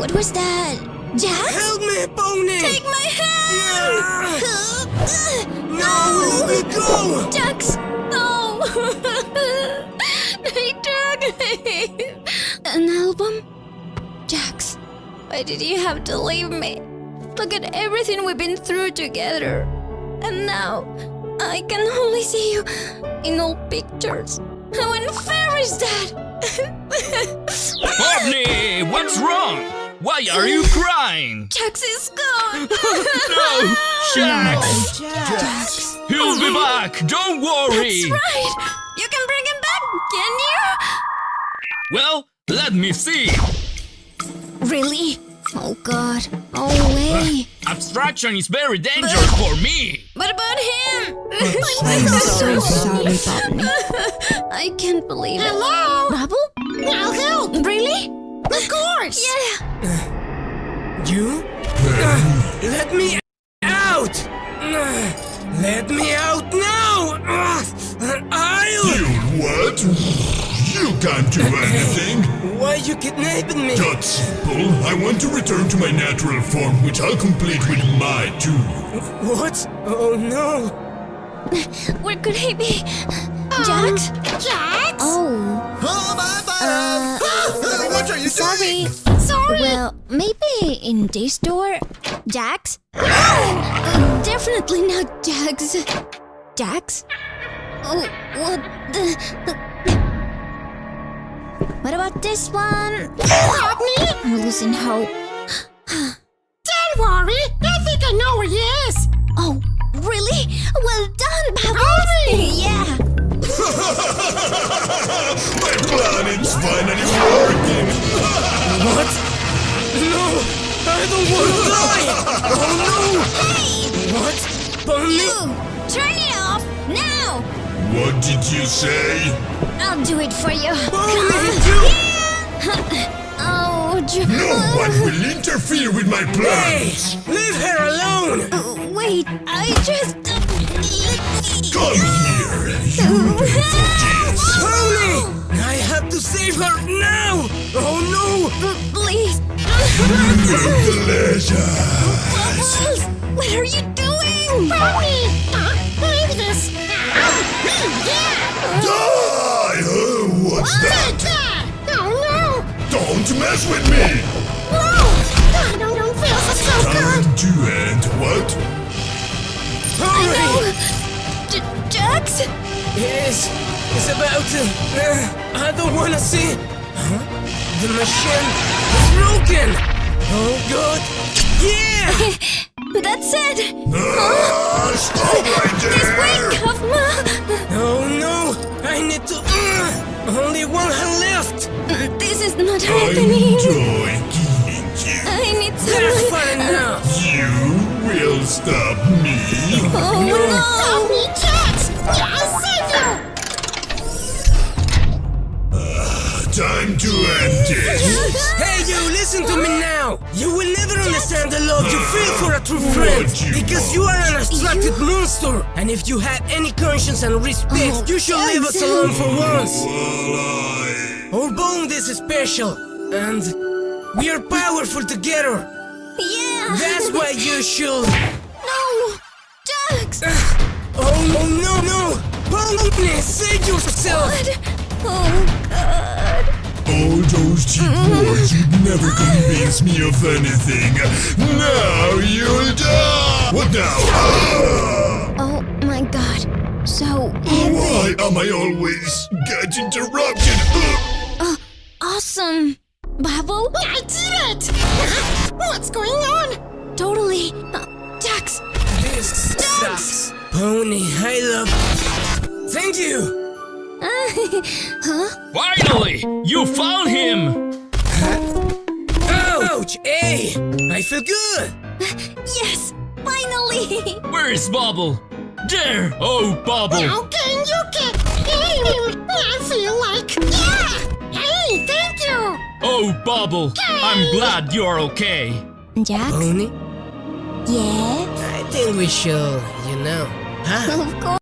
What was that? Jax? Help me, Pomni! Take my hand! No, let me go! Jax! No! he took me! An album? Jax, why did you have to leave me? Look at everything we've been through together. And now, I can only see you in old pictures. How unfair is that? Pomni, what's wrong? Why are you crying? Jax is gone! No, Jax! Jax! He'll be back, don't worry! That's right! You can bring him back, can you? Well, let me see. Really? Oh god. No way. Uh, abstraction is very dangerous for me. What about him? I'm so sorry, Bobby. I can't believe it. Hello? Bubble? I'll help. Really? Of course. Yeah. You? Uh, let me out! Uh, let me out now! Uh, I'll... You what? You can't do anything. Why you kidnapping me? That's simple. I want to return to my natural form, which I'll complete with my tool. What? Oh no! Where could he be? Jax? Jax? Oh. Oh, my bad! Uh, what are you sorry. doing? Sorry. Well, maybe in this door? Jax? Uh, definitely not Jax. Jax? Oh, what the... What about this one? Help me? I'm losing hope. Don't worry. I think I know where he is. Die! Oh Hey! no! What? Pomni? You! Turn it off! Now! What did you say? I'll do it for you. Pomni, you... Oh, J- No one will interfere with my Hey! plans. Leave her alone! Oh, wait, I just. Um, Come save her now! Oh no! Please. Delicious. Bubbles! What are you doing? Pomni! It's. Uh, I don't wanna see. Huh? The machine is broken. Oh God! Yeah! But that's it! Stop right This there. way, Kaufmo! Oh no! I need to. Uh, only one hand left. This is not I happening! enjoy killing you. I need That's someone. fine now. You will stop me. Oh Help no! Time to end this. Hey, you! Listen to me now. You will never understand the love you feel for a true friend because you are an abstracted monster. And if you have any conscience and respect, Oh, you should leave us alone for once. Well, I. Our bond is special, and we are powerful together. Yeah! That's why you should. No! Jax! Oh no no no! Pomni, save yourself! What? Oh god! All those cheap words you'd never convince me of anything. Now you'll die. What now? Oh my god. So heavy. Why am I always get interrupted? Ugh. Awesome! Bubble? I did it. Uh, What's going on? Totally! Uh, Jax! This sucks. Pomni, I love. Thank you. huh? Finally, you found him. Ouch! Hey, I feel good. Yes! Finally! Where is Bubble? There. Oh, Bubble. How can you get him? I feel like yeah. Hey, thank you. Oh, Bubble. I'm glad you're okay. Jack? Pomni, Yeah? I think we should, you know. Huh? Of course.